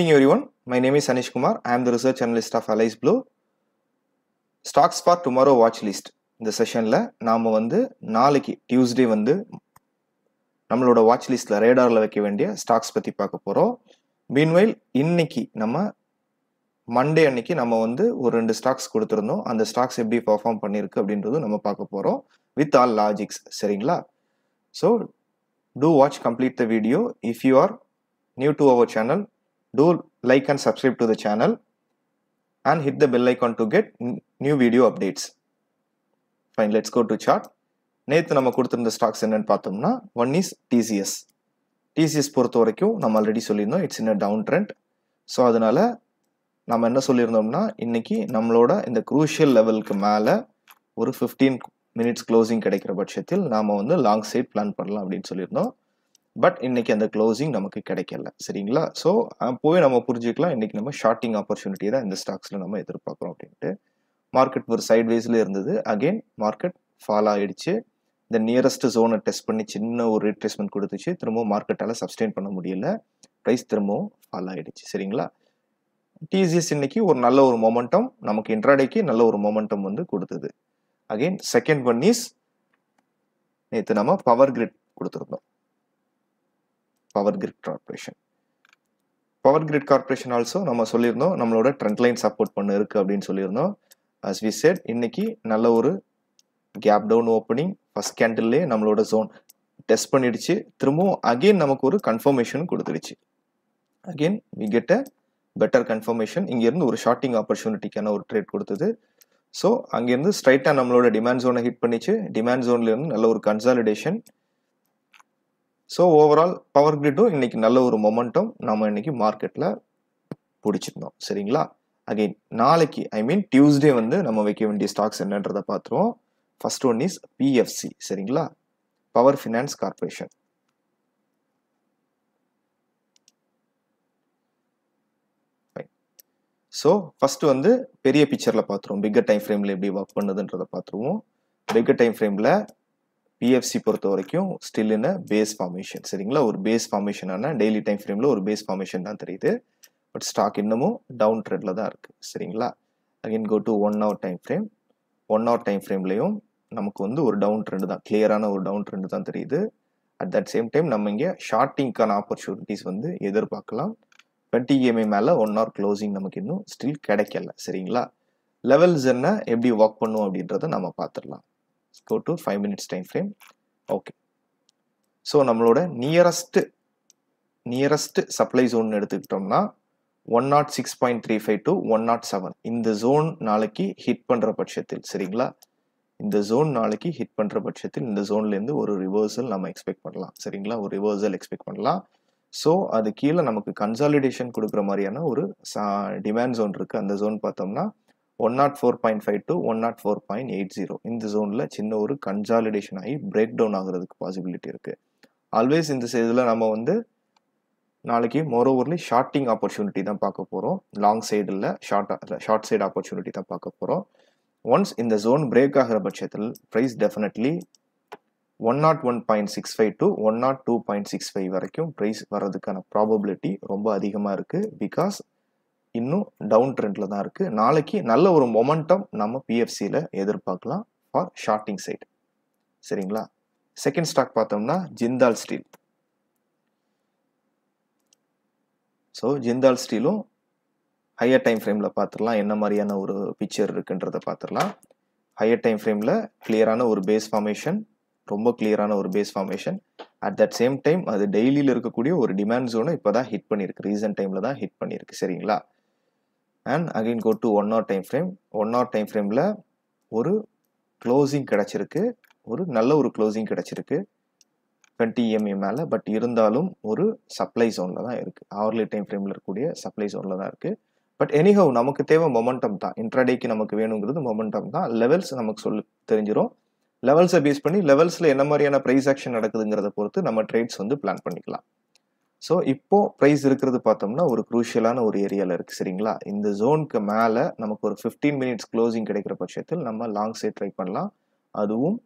evening, everyone. My name is Anish Kumar. I am the research analyst of Allies Blue. Stocks for tomorrow watch list இந்த செஷனில் நாம் வந்து நாளைக்கு Tuesday வந்து நம்மளோட வாட்ச் லிஸ்ட்டில் ரேடாரில் வைக்க வேண்டிய ஸ்டாக்ஸ் பற்றி பார்க்க போகிறோம் மீன்வைல் இன்னைக்கு நம்ம மண்டே அன்னைக்கு நம்ம வந்து ஒரு ரெண்டு ஸ்டாக்ஸ் கொடுத்துருந்தோம் அந்த ஸ்டாக்ஸ் எப்படி பர்ஃபார்ம் பண்ணியிருக்கு அப்படின்றது நம்ம பார்க்க போகிறோம் வித் ஆல் லாஜிக்ஸ் சரிங்களா so do watch complete the video if you are new to our channel do like and subscribe to the channel and hit the bell icon to get new video updates. Fine let's go to chart. நேற்று நம்ம கொடுத்திருந்த stocks என்னன்னு பார்த்தோம்னா one is TCS TCS பொறுத்த வரைக்கும் நம்ம already சொல்லியிருந்தோம் it's in down trend so அதனால நம்ம என்ன சொல்லியிருந்தோம்னா இன்னைக்கு நம்மளோட இந்த குரூஷியல் லெவலுக்கு மேலே ஒரு ஃபிஃப்டீன் மினிட்ஸ் க்ளோசிங் கிடைக்கிற பட்சத்தில் நாம் வந்து லாங் சைட் பிளான் பண்ணலாம் அப்படின்னு சொல்லியிருந்தோம். பட் இன்னைக்கு அந்த க்ளோசிங் நமக்கு கிடைக்கல. சரிங்களா? ஸோ போய் நம்ம புரிஞ்சுக்கலாம். இன்னைக்கு நம்ம ஷார்ட்டிங் ஆப்பர்ச்சுனிட்டி தான் இந்த ஸ்டாக்ஸில் நம்ம எதிர்பார்க்குறோம் அப்படின்ட்டு. மார்க்கெட் ஒரு சைட்வேஸில் இருந்தது. அகெயின் மார்க்கெட் ஃபால் ஆகிடுச்சு இந்த நியரஸ்ட் ஜோனை டெஸ்ட் பண்ணி சின்ன ஒரு ரீட்ரேஸ்மெண்ட் கொடுத்துச்சு. திரும்பவும் மார்க்கெட்டால் சப்ஸ்டெயின் பண்ண முடியல. ப்ரைஸ் திரும்பவும் ஃபால் ஆகிடுச்சு சரிங்களா? டிசிஎஸ் இன்னைக்கு ஒரு நல்ல ஒரு மொமெண்டம் நமக்கு இன்ட்ராடேக்கு நல்ல ஒரு மொமெண்டம் வந்து கொடுத்தது. அகெயின் செகண்ட் ஒன் இஸ் நேற்று நம்ம பவர் கிரிட் கொடுத்துருந்தோம். Power grid corporation power grid corporation also நம்ம சொல்லியிருந்தோம் நம்மளோட ட்ரெண்ட் லைன் சப்போர்ட் பண்ண இருக்கு அப்படின்னு சொல்லியிருந்தோம். அஸ் வி செட் இன்னைக்கு நல்ல ஒரு கேப் டவுன் ஓப்பனிங் ஃபர்ஸ்ட் கேண்டில்லே நம்மளோட ஜோன் டெஸ்ட் பண்ணிடுச்சு. திரும்பவும் அகெயின் நமக்கு ஒரு confirmation கொடுத்துடுச்சு. Again we get a better confirmation இங்கேருந்து ஒரு ஷார்ட்டிங் ஆப்பர்ச்சுனிட்டிக்கான ஒரு ட்ரேட் கொடுத்தது. ஸோ அங்கேருந்து ஸ்ட்ரைட்டாக நம்மளோட டிமாண்ட் ஜோனை ஹிட் பண்ணிச்சு. டிமாண்ட் ஜோன்லேருந்து நல்ல ஒரு கன்சாலிடேஷன் ஸோ ஓவரால் பவர் கிரிட்டும் இன்னைக்கு நல்ல ஒரு மொமெண்டம் நம்ம இன்னைக்கு மார்க்கெட்டில் பிடிச்சிருந்தோம். சரிங்களா? அகைன் நாளைக்கு ஐ மீன் டியூஸ்டே வந்து நம்ம வைக்க வேண்டிய ஸ்டாக்ஸ் என்னன்றதை பார்த்துருவோம். ஃபர்ஸ்ட் ஒன் இஸ் பிஎஃப்சி சரிங்களா? Power finance corporation so first வந்து பெரிய பிக்சரில் பார்த்துருவோம். பிக்கர் டைம் ஃப்ரேமில் எப்படி ஒர்க் பண்ணுதுன்றதை பார்த்துருவோம். பிக்கர் டைம் ஃப்ரேமில் பிஎஃப்சி பொறுத்த வரைக்கும் ஸ்டில் இன் பேஸ் ஃபார்மேஷன் சரிங்களா? ஒரு பேஸ் ஃபார்மேஷனான டெய்லி டைம் ஃப்ரேமில் ஒரு பேஸ் ஃபார்மேஷன் தான் தெரியுது. பட் ஸ்டாக் இன்னமும் டவுன் ட்ரெண்டில் தான் இருக்குது சரிங்களா? Again go to one hour time frame one hour time ஃப்ரேம்லையும் நமக்கு வந்து ஒரு டவுன் ட்ரெண்டு தான். கிளியரான ஒரு டவுன் ட்ரெண்டு தான் தெரியுது. அட் தட் சேம் டைம் நம்ம இங்கே ஷார்ட்டிங்க்கான ஆப்பர்ச்சுனிட்டிஸ் வந்து எதிர்பார்க்கலாம். டுவெண்ட்டி இஎம்ஐ மேலே ஒன் ஹவர் க்ளோசிங் நமக்கு இன்னும் ஸ்டில் கிடைக்கல. சரிங்களா? லெவல்ஸ் என்ன? எப்படி ஒர்க் பண்ணும் அப்படின்றத நம்ம பார்த்துடலாம். Go to five minutes time frame okay so நம்மளோட நியரஸ்ட்டு நியரஸ்ட் சப்ளை ஜோன் எடுத்துக்கிட்டோம்னா one nought six point three five to one nought seven இந்த ஜோன் நாளைக்கு ஹிட் பண்ணுற பட்சத்தில் சரிங்களா? இந்த ஜோன் நாளைக்கு ஹிட் பண்ணுற பட்சத்தில் இந்த ஜோன்லேருந்து ஒரு ரிவர்சல் நம்ம எக்ஸ்பெக்ட் பண்ணலாம் சரிங்களா? ஒரு ரிவர்சல் எக்ஸ்பெக்ட் பண்ணலாம். ஸோ அது கீழே நமக்கு கன்சாலிடேஷன் கொடுக்குற மாதிரியான ஒரு டிமாண்ட் ஜோன் இருக்குது அந்த ஜோன் பார்த்தோம்னா one nought four point five to one nought four point eight zero இந்த ஜோனில் சின்ன ஒரு கன்சாலிடேஷன் ஆகி பிரேக் டவுன் ஆகிறதுக்கு பாசிபிலிட்டி இருக்குது ஆல்வேஸ் இந்த இதில் நம்ம வந்து நாளைக்கு மோரோவர்லி ஷார்ட்டிங் ஆப்பர்ச்சுனிட்டி தான் பார்க்க போகிறோம் லாங் சைடில் ஷார்ட் ஷார்ட் சைடு ஆப்பர்ச்சுனிட்டி தான் பார்க்க போகிறோம் ஒன்ஸ் இந்த ஜோன் பிரேக் ஆகிற பட்சத்தில் price definitely one nought one point six five to one nought two point six five வரைக்கும் ப்ரைஸ் வர்றதுக்கான ப்ராபபிலிட்டி ரொம்ப அதிகமாக இருக்குது பிகாஸ் இன்னும் டவுன் ட்ரெண்டில் தான் இருக்குது நாளைக்கு நல்ல ஒரு மொமெண்டம் நம்ம பிஎஃப்சியில் எதிர்பார்க்கலாம் ஃபார் ஷார்ட்டிங் சைடு சரிங்களா? செகண்ட் ஸ்டாக் பார்த்தோம்னா ஜிந்தால் ஸ்டீல் ஸோ ஜிந்தால் ஸ்டீலும் ஹையர் டைம் ஃப்ரேமில் பார்த்துடலாம். என்ன மாதிரியான ஒரு பிக்சர் இருக்குன்றதை பார்த்துடலாம். ஹையர் டைம் ஃப்ரேமில் கிளியரான ஒரு பேஸ் ஃபார்மேஷன் ரொம்ப கிளியரான ஒரு base formation at that same time அது டெய்லியில் இருக்கக்கூடிய ஒரு டிமாண்ட் ஜோனை இப்போ தான் ஹிட் பண்ணியிருக்கு. ரீசன்ட் டைமில் தான் ஹிட் பண்ணியிருக்கு. சரிங்களா? And again go to one hour time frame one hour time ஃப்ரேமில் ஒரு க்ளோசிங் கிடச்சிருக்கு. ஒரு நல்ல ஒரு க்ளோசிங் கிடச்சிருக்கு. டுவெண்ட்டி இஎம்ஏ மேலே பட் இருந்தாலும் ஒரு சப்ளை ஜோனில் தான் இருக்குது ஹவர்லி டைம் ஃப்ரேமில் இருக்கக்கூடிய சப்ளை ஜோனில் தான் இருக்குது பட் எனிஹவ் நமக்கு தேவை மொமெண்டம் தான். இன்ட்ராடேக்கு நமக்கு வேணுங்கிறது மொமெண்டம் தான். லெவல்ஸ் நமக்கு சொல்லி தெரிஞ்சிடும் லெவல்ஸை பேஸ் பண்ணி லெவல்ஸில் என்ன மாதிரியான ப்ரைஸ் ஆக்ஷன் நடக்குதுங்கிறத பொறுத்து நம்ம ட்ரேட்ஸ் வந்து பிளான் பண்ணிக்கலாம். ஸோ இப்போது ப்ரைஸ் இருக்கிறது பார்த்தோம்னா ஒரு குரூஷியலான ஒரு ஏரியாவில் இருக்குது சரிங்களா? இந்த ஜோனுக்கு மேலே நமக்கு ஒரு ஃபிஃப்டீன் மினிட்ஸ் க்ளோசிங் கிடைக்கிற பட்சத்தில் நம்ம லாங் சைட் ட்ரை பண்ணலாம். அதுவும்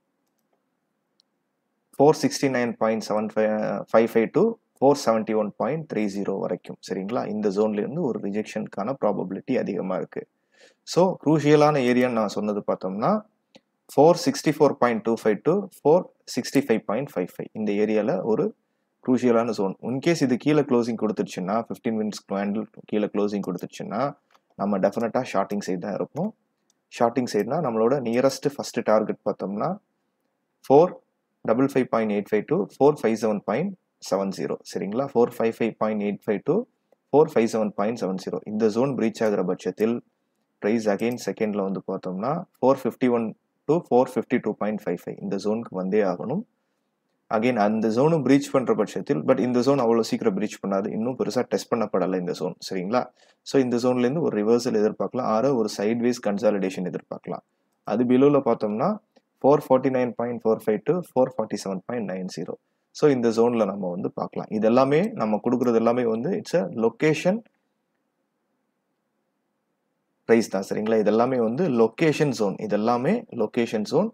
four sixty nine point seven five five five to four seventy one point three zero வரைக்கும் சரிங்களா? இந்த ஜோன்லேருந்து ஒரு ரிஜெக்ஷனுக்கான ப்ராபபிலிட்டி அதிகமாக இருக்குது ஸோ குரூஷியலான ஏரியான்னு நான் சொன்னது பார்த்தோம்னா four sixty four point two five to four sixty five point five five இந்த ஏரியாவில் ஒரு குரூஷியலான ஜோன் இன்கேஸ் இது கீழே க்ளோசிங் கொடுத்துருச்சுன்னா ஃபிஃப்டீன் மினிட்ஸ் கேண்டில் கீழே க்ளோசிங் கொடுத்துருச்சுன்னா நம்ம டெஃபினட்டாக ஷார்ட்டிங் சைடு தான் இருப்போம். ஷார்ட்டிங் சைட்னா நம்மளோட நியரஸ்ட் ஃபஸ்ட்டு டார்கெட் பார்த்தோம்னா four double five point eight five to four five seven point seven zero சரிங்களா? Four five five point eight five to four five seven point seven zero இந்த zone breach ஆகிற பட்சத்தில் price again செகண்டில் வந்து பார்த்தோம்னா four fifty one to four fifty two point five five இந்த ஜோனுக்கு வந்தே ஆகணும். அகெயின் அந்த ஜோனும் பிரீச் பண்ணுற பட்சத்தில் பட் இந்த ஜோன் அவ்வளோ சீக்கிரம் பிரீச் பண்ணாது. இன்னும் பெருசாக டெஸ்ட் பண்ணப்படலை இந்த ஜோன் சரிங்களா? ஸோ இந்த ஜோன்லேருந்து ஒரு ரிவர்சல் எதிர்பார்க்கலாம். ஆறு ஒரு சைட்வேஸ் கன்சாலிடேஷன் எதிர்பார்க்கலாம். அது பிலோவில் பார்த்தோம்னா four forty nine point four five to four forty seven point nine zero so இந்த ஜோனில் நம்ம வந்து பார்க்கலாம். இது எல்லாமே நம்ம கொடுக்குறது எல்லாமே வந்து இட்ஸ் அ லொக்கேஷன் ப்ரைஸ் தான் சரிங்களா? இதெல்லாமே வந்து லொக்கேஷன் ஜோன் இதெல்லாமே லொக்கேஷன் ஜோன்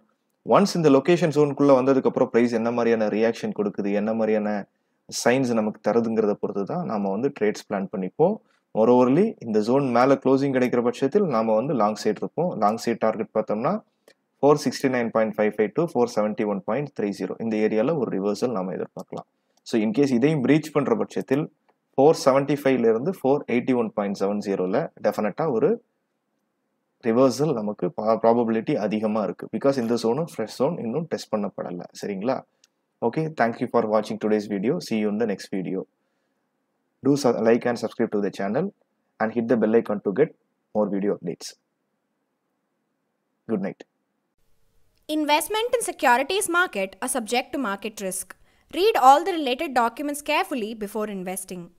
ஒன்ஸ் இந்த லொக்கேஷன் ஜோனுக்குள்ளே வந்ததுக்கப்புறம் ப்ரைஸ் என்ன மாதிரியான ரியாக்ஷன் கொடுக்குது என்ன மாதிரியான சைன்ஸ் நமக்கு தருதுங்கிறத பொறுத்து தான் நாம் வந்து ட்ரேட்ஸ் பிளான் பண்ணிப்போம். மொரோவர்லி இந்த ஜோன் மேலே க்ளோசிங் கிடைக்கிற பட்சத்தில் நாம் வந்து லாங் சைட் இருப்போம். லாங் சைட் டார்கெட் பார்த்தோம்னா four sixty nine point five five to four seventy one point three zero இந்த ஏரியாவில் ஒரு ரிவர்சல் நம்ம எதிர்பார்க்கலாம். ஸோ இன்கேஸ் இதையும் ப்ரீச் பண்ணுற பட்சத்தில் ஃபோர் செவன்ட்டி ஃபைவ்லேருந்து four eighty one point seven ஜீரோவில் டெஃபினட்டாக ஒரு ரிவர்சல் நமக்கு ப்ராபபிலிட்டி அதிகமாக இருக்குது பிகாஸ் இந்த ஜோனும் ஃப்ரெஷ் ஜோன் இன்னும் டெஸ்ட் பண்ணப்படலை சரிங்களா ஓகே தேங்க்யூ ஃபார் வாட்சிங் today's video see you in the next video do like and subscribe to the channel and hit the bell icon to get more video updates good night Investment in securities market are subject to market risk. Read all the related documents carefully before investing.